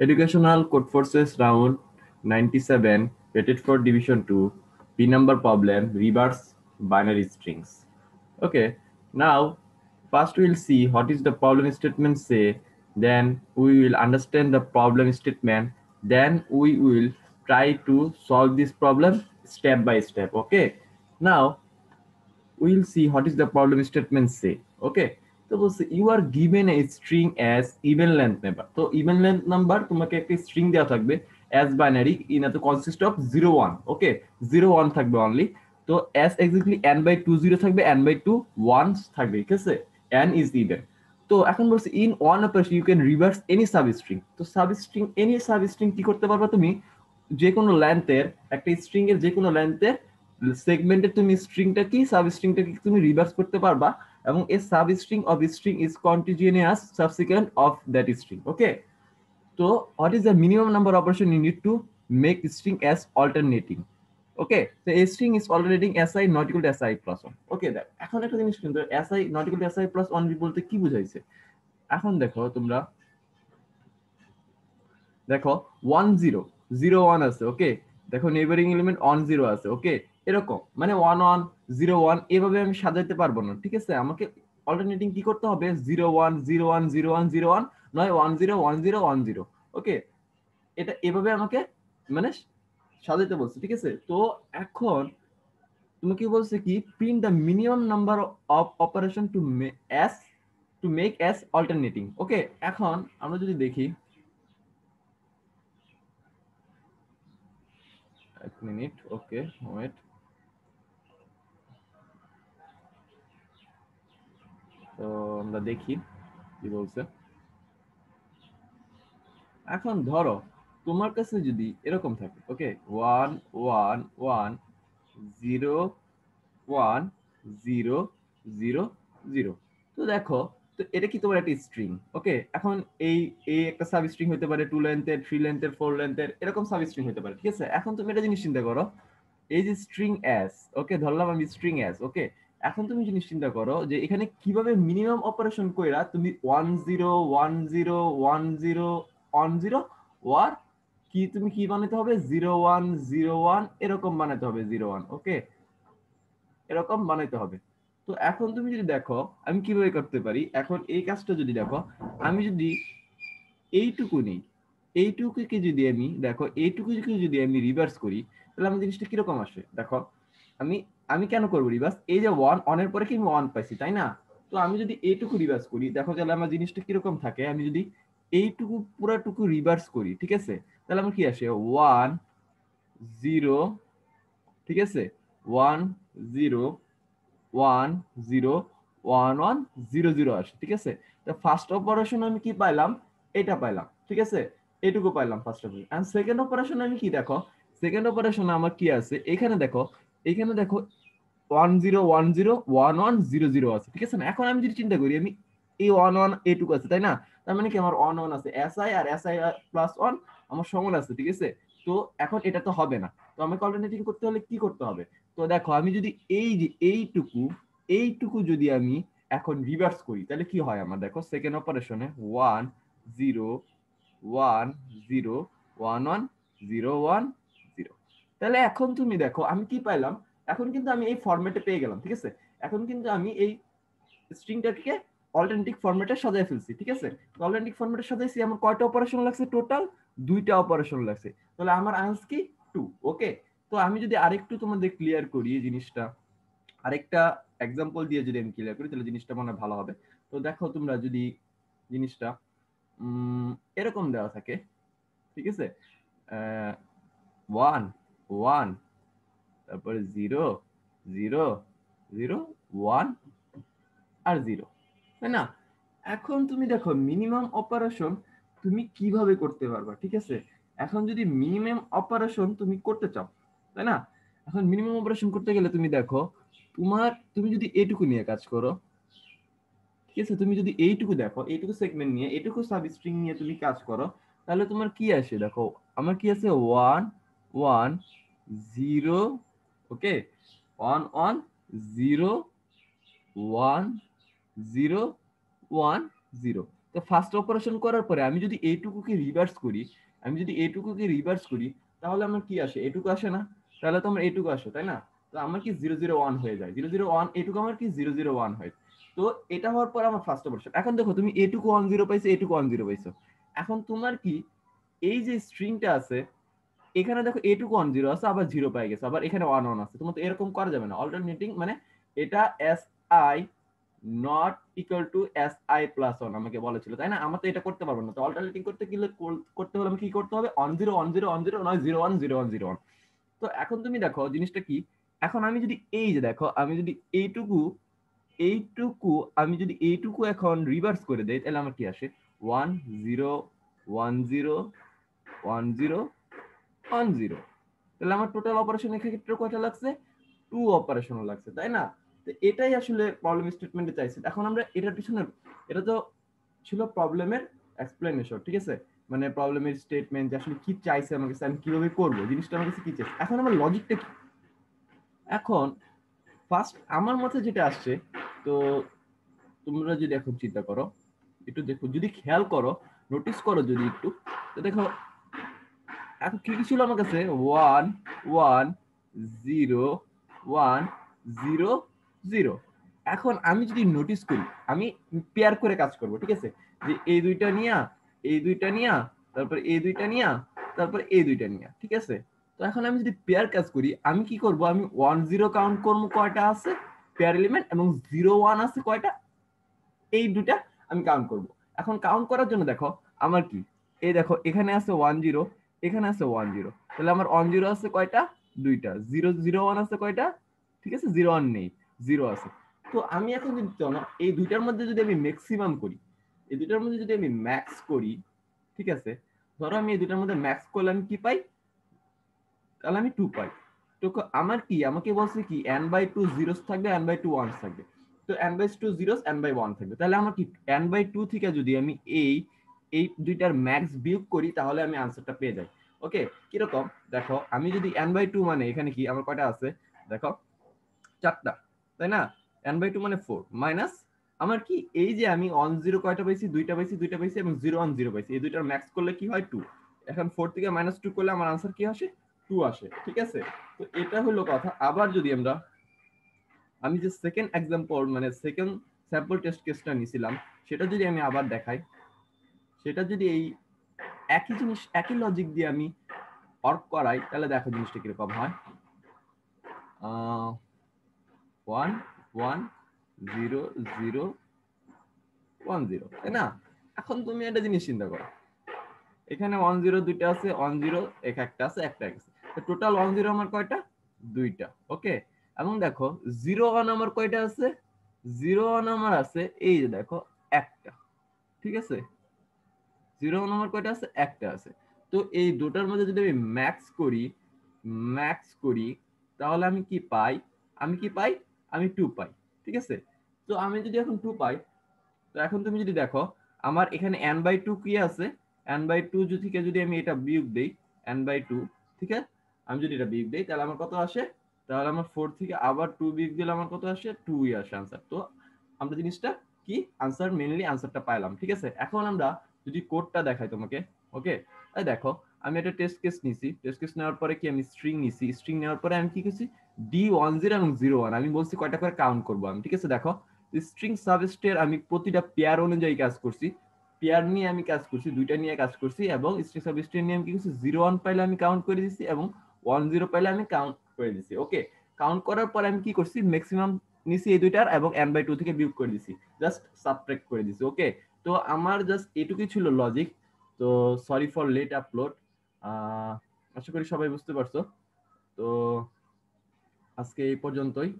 Educational Code Forces round 97, rated for division 2, P number problem, reverse binary strings. Okay, now first we'll see what is the problem statement say, then we will understand the problem statement, then we will try to solve this problem step by step. Okay, now we'll see what is the problem statement say. Okay, তো বলছে you are given a string as even length number তো even length number তোমাকে একটা string দেওয়া থাকবে as binary in it consist of zero one okay zero one থাকবে only তো as exactly N by two zero থাকবে N by two one থাকবে, ঠিক আছে? এন ইজ ইভেন তো এখন বলছে in one operation you can reverse any substring তো sub string any sub string কি করতে পারবা তুমি? যে কোনো লেন্থের একটা স্ট্রিং এর যে কোনো লেন্থের সেগমেন্টের তুমি স্ট্রিংটা কি সাব স্ট্রিংটা কি তুমি রিভার্স করতে পারবা। এবং a substring of string is continuous subsequent of that string okay তো what is the minimum number operation you need to make string as alternating okay তো a string is alternating S I not equal to S I plus one okay দেখ, এখন একটা জিনিস কিন্তু S I not equal to S I plus one বলতে কি বুঝাইছে? এখন দেখো তোমরা, দেখো ওয়ান জিরো জিরো ওয়ান আছে ওকে দেখো নেবারিং এলিমেন্ট অন জিরো আছে ওকে এরকম মানে ওয়ান ওয়ান জিরো ওয়ান এভাবে আমি সাজাইতে পারব না, ঠিক আছে? আমাকে অল্টারনেটিং কি করতে হবে? Zero one zero one zero one zero one নয় one zero one zero one zero okay এটা এভাবে আমাকে মানে সাজাইতে বলছে, ঠিক আছে? তো এখন তুমি কি বলছে কি print the minimum number of operation to S to make S alternating okay এখন আমরা যদি দেখি, এক মিনিট ওকে ওয়েট তো আমরা দেখি কি বলছে। এখন ধরো, তোমার কাছে যদি এরকম থাকে okay one one one zero one zero zero zero তো দেখো, তো এটা কি তোমার একটা স্ট্রিং ওকে এখন এই এই একটা সাব স্ট্রিং হতে পারে টু লেন্থের থ্রি লেন্থের ফোর লেন্থের এরকম সাব স্ট্রিং হতে পারে, ঠিক আছে? এখন তুমি এটা জিনিস চিন্তা করো, এই যে স্ট্রিং এস ওকে ধরলাম আমি স্ট্রিং এস ওকে এখন তুমি জিনিস চিন্তা করো যে এখানে কীভাবে মিনিমাম অপারেশন কইরা তুমি one zero one zero one zero one zero war কি তুমি কি বানাতে হবে? জিরো ওয়ান জিরো ওয়ান এরকম বানাতে হবে জিরো ওয়ান ওকে এরকম বানাইতে হবে। তো এখন তুমি যদি দেখো, আমি কীভাবে করতে পারি? এখন এই কাজটা যদি দেখো, আমি যদি এইটুকু নেই, এইটুকুকে যদি আমি দেখো, এইটুকুকে যদি আমি রিভার্স করি, তাহলে আমার জিনিসটা কীরকম আসে দেখো, আমি আমি কেন করব রিভার্স এই যে ওয়ান অনের পরে কি আমি ওয়ান পাইছি, তাই না? তো আমি যদি এইটুকু রিভার্স করি, দেখো তাহলে আমার জিনিসটা কীরকম থাকে? আমি যদি এইটুকু, পুরাটুকু রিভার্স করি, ঠিক আছে? তাহলে আমার কি আসে? ওয়ান জিরো ঠিক আছে? One zero one zero one one zero zero আসে, ঠিক আছে? তো ফার্স্ট অপারেশন আমি কি পাইলাম? এটা পাইলাম, ঠিক আছে? এটুকু পাইলাম ফার্স্ট অপারেশন সেকেন্ড অপারেশন আমি কি দেখো? সেকেন্ড অপারেশন আমার কি আছে? এখানে দেখো এখানে দেখো one zero one zero one one zero zero আছে, ঠিক আছে না? এখন আমি যদি চিন্তা করি, আমি এই ওয়ান ওয়ান এটুকু আছে, তাই না? তার মানে কি আমার ওয়ান ওয়ান আছে এস আই আর এস আই প্লাস ওয়ান আমার সমান আছে, ঠিক আছে? তো এখন এটা তো হবে না। তো আমাকে অল্টারনেটিভ করতে হলে কি করতে হবে? তো দেখো, আমি যদি এই যে এইটুকু এইটুকু যদি আমি এখন রিভার্স করি, তাহলে কি হয় আমার? দেখো সেকেন্ড অপারেশনে one zero one zero one one zero one তাহলে এখন তুমি দেখো, আমি কি পাইলাম? এখন কিন্তু আমি এই ফরম্যাটে পেয়ে গেলাম, ঠিক আছে? এখন কিন্তু আমি এই স্ট্রিংটাকে অল্টারনেটিভ ফরম্যাটে সাজাই ফেলছি, ঠিক আছে? অল্টারনেটিভ ফরম্যাটে সাজাইছি, আমার কয়টা অপারেশন লাগছে টোটাল দুইটা অপারেশন লাগছে। তাহলে আমার আনসার কি? টু ওকে তো আমি যদি আরেকটু তোমাদের ক্লিয়ার করি এই জিনিসটা, আরেকটা এক্সাম্পল দিয়ে যদি আমি ক্লিয়ার করি, তাহলে জিনিসটা মনে ভালো হবে। তো দেখো তোমরা যদি জিনিসটা এরকম দেওয়া থাকে, ঠিক আছে? ওয়ান ওয়ান তারপরে জিরো জিরো জিরো ওয়ান আর জিরো তাই না? এখন তুমি দেখো মিনিমাম অপারেশন তুমি কীভাবে করতে পারবা, ঠিক আছে? এখন যদি মিনিমাম অপারেশন তুমি করতে চাও, তাই না? এখন মিনিমাম অপারেশন করতে গেলে তুমি দেখো, তোমার, তুমি যদি এইটুকু নিয়ে কাজ করো, ঠিক আছে? তুমি যদি এইটুকু দেখো, এইটুকু সেগমেন্ট নিয়ে, এইটুকু সাব স্ট্রিং নিয়ে তুমি কাজ করো, তাহলে তোমার কি আসে দেখো? আমার কি আছে? One one zero, okay? One one zero one zero one zero. তো ফার্স্ট অপারেশন করার পরে আমি যদি এইটুকুকে রিভার্স করি, আমি যদি এইটুকুকে রিভার্স করি, তাহলে আমার কি আসে? এটুকু আসে না? তাহলে তো আমার এইটুকু আসে, তাই না? তো আমার কি জিরো জিরো ওয়ান হয়ে যায়। জিরো জিরো ওয়ান এটুকু আমার কি জিরো জিরো ওয়ান হয়। তো এটা হওয়ার পর আমার ফার্স্ট অপারেশন এখন দেখো, তুমি এটুকু ওয়ান জিরো পাইছো এটুকু ওয়ান জিরো পাইছো। এখন তোমার কি, এই যে স্ট্রিংটা আছে এখানে দেখো এটুকু ওয়ান জিরো আছে, আবার জিরো পাই গেছে, আবার এখানে ওয়ান ওয়ান আছে। তোমার তো এরকম করা যাবে না। অল্টারনেটিং মানে এটা S I not equal to S I plus one আমাকে বলেছিল, তাই না? আমার তো এটা করতে পারব না। তো অল্টারনেটিং করতে গেলে করতে হলে আমাকে কি করতে হবে? One zero one zero one zero নয় zero one zero one zero one তো এখন তুমি দেখো, জিনিসটা কি? এখন আমি যদি এই যে দেখো, আমি যদি এইটুকু এইটুকু আমি যদি এইটুকু এখন রিভার্স করে দেই, তাহলে আমার কি আসে? One zero one zero one zero one zero তাহলে আমার টোটাল অপারেশন ক্ষেত্রে কয়টা লাগছে? টু অপারেশন লাগছে, তাই না? তো এটাই আসলে প্রবলেম স্টেটমেন্টে চাইছে। এখন আমরা এটার পিছনে এটা তো ছিল প্রবলেমের এক্সপ্লেনেশন ঠিক আছে? মানে প্রবলেমের স্টেটমেন্ট যে আসলে কি চাইছে আমার কাছে আমি কীভাবে করব, জিনিসটা আমার কাছে কি চাইছে? এখন আমার লজিকটা কি? এখন ফার্স্ট আমার মতে যেটা আসছে, তো তোমরা যদি এখন চিন্তা করো, একটু দেখো, যদি খেয়াল করো নোটিস করো যদি একটু, তো দেখো এখন কি কি ছিল আমার কাছে? One one zero one zero zero এখন আমি যদি নোটিস করি, আমি পেয়ার করে কাজ করব, ঠিক আছে? যে এই দুইটা নিয়া, এই দুইটা নিয়া, তারপর এই দুইটা নিয়া, তারপর এই দুইটা নিয়া, ঠিক আছে? তো এখন আমি যদি পেয়ার কাজ করি, আমি কি করব? আমি ওয়ান জিরো কাউন্ট করব কয়টা আছে? পেয়ার এলিমেন্ট এবং জিরো ওয়ান আছে কয়টা? এই দুটা আমি কাউন্ট করব। এখন কাউন্ট করার জন্য দেখো, আমার কি? এই দেখো, এখানে আছে ওয়ান জিরো এখানে আছে ওয়ান জিরো তাহলে আমার ওয়ান জিরো আছে কয়টা? দুইটা। জিরো জিরো ওয়ান আছে কয়টা? ঠিক আছে? জিরো ওয়ান নেই। জিরো আছে। তো আমি এখন যদি এই দুইটার মধ্যে যদি আমি ম্যাক্সিমাম করি, এই দুইটার মধ্যে যদি আমি ম্যাক্স করি, ঠিক আছে? ধরো আমি এই দুইটার মধ্যে ম্যাক্স করলে আমি কি পাই? তাহলে আমি টু পাই। তো আমার কি? আমাকে বলছে কি এন বাই টু জিরোস থাকবে এন বাই টু ওয়ানস থাকবে। তো N by two zeros N by one থাকবে। তাহলে আমার কি এন বাই টু থেকে যদি আমি এই এই দুইটার ম্যাক্স বিয়োগ করি, তাহলে আমি আনসারটা পেয়ে যাই। ওকে কীরকম? দেখো, আমি যদি এন বাই টু মানে এখানে কি? আমার কয়টা আছে? দেখো, চারটা, তাই না? এন বাই টু মানে ফোর মাইনাস আমার কি? এই যে আমি অন জিরো কয়টা পাইছি? দুইটা পাইছি দুইটা পাইছি, এবং জিরো ওয়ান জিরো পাইছি। এই দুইটার ম্যাক্স করলে কি হয়? টু এখন ফোর থেকে মাইনাস টু করলে আমার আনসার কি আসে? টু আসে, ঠিক আছে? তো এটা হলো কথা। আবার যদি আমরা, আমি যে সেকেন্ড এক্সাম্পল মানে সেকেন্ড স্যাম্পল টেস্ট কেসটা নিছিলাম, সেটা যদি আমি আবার দেখাই সেটা যদি এই একই জিনিস, একই লজিক দিয়ে আমি অর্ক করাই, তাহলে দেখো জিনিসটা কীরকম হয়। One one zero zero one zero তাই না? এখন তুমি একটা জিনিস চিন্তা করো। এখানে ওয়ান জিরো দুইটা আছে ওয়ান জিরো এক, একটা আছে, একটা, এক, আছে। টোটাল ওয়ান জিরো আমার কয়টা? দুইটা ওকে এবং দেখো জিরো ওয়ান আমার কয়টা আছে? জিরো ওয়ান আমার আছে, এই যে দেখো, একটা, ঠিক আছে? জিরো আমার কয়টা আছে? একটা আছে। তো এই দুটার মধ্যে যদি আমি ম্যাক্স করি ম্যাক্স করি, তাহলে আমি কি পাই? আমি কি পাই? আমি টু পাই, ঠিক আছে? তো আমি যদি এখন টু পাই, তো এখন তুমি যদি দেখো, আমার এখানে এন বাই টু কি আছে? এন বাই টু থেকে যদি আমি এটা বিয়োগ দিই এন বাই টু ঠিক আছে? আমি যদি এটা বিয়োগ দিই, তাহলে আমার কত আসে? তাহলে আমার ফোর থেকে আবার টু বিয়োগ দিলে আমার কত আসে? টু ই আসে আনসার তো আমরা জিনিসটা কি? আনসার মেনলি আনসারটা পাইলাম, ঠিক আছে? এখন আমরা যদি কোডটা দেখাই তোমাকে ওকে তাই দেখো, আমি একটা টেস্ট কেস নিছি। টেস্ট কেস নেওয়ার পরে কি আমি স্ট্রিং নিছি? স্ট্রিং নেওয়ার পরে আমি কি করছি? ডি ওয়ান জিরো এবং জিরো ওয়ান আমি বলছি কয়টা করে কাউন্ট করব আমি, ঠিক আছে? দেখো স্ট্রিং সাবস্টের আমি প্রতিটা পেয়ার অনুযায়ী কাজ করছি। পেয়ার নিয়ে আমি কাজ করছি, দুইটা নিয়ে কাজ করছি এবং স্ট্রিং সাবস্টের নিয়ে আমি কি করছি? জিরো ওয়ান পাইলে আমি কাউন্ট করে দিচ্ছি এবং ওয়ান জিরো পাইলে আমি কাউন্ট করে দিচ্ছি ওকে কাউন্ট করার পর আমি কি করছি? ম্যাক্সিমাম নিছি এই দুইটার এবং এন বাই টু থেকে বিয়োগ করে দিছি। জাস্ট সাবট্রাক্ট করে দিছি ওকে তো আমার জাস্ট এটুকুই ছিল লজিক তো সরি ফর লেট আপলোড আশা করি সবাই বুঝতে পারছ। তো আজকে এই পর্যন্তই।